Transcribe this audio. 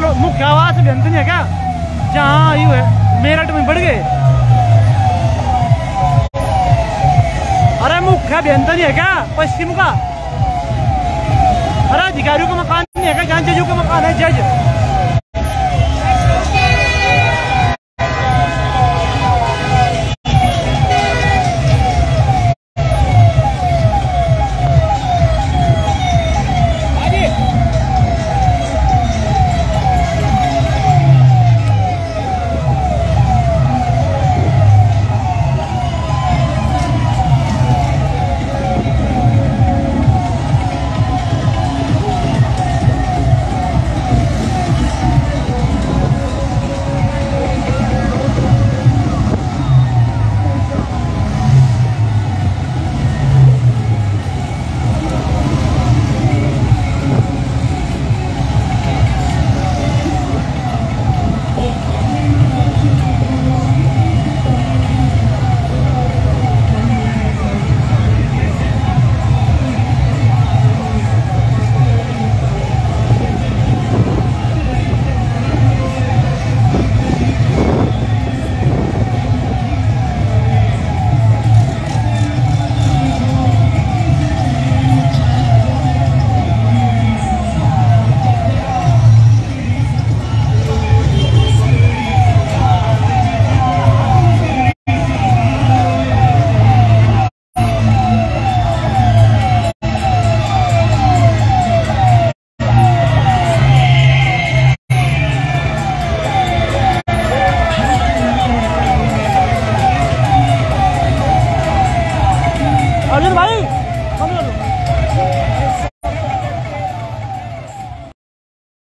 तालो मुख्य आवास व्यंजन है क्या? जहाँ यू है, मेरठ में बढ़ गए। अरे मुख्य व्यंजन है क्या? पश्चिम का। अरे अधिकारियों का मकान नहीं है क्या? जहाँ जजों का मकान है, जज।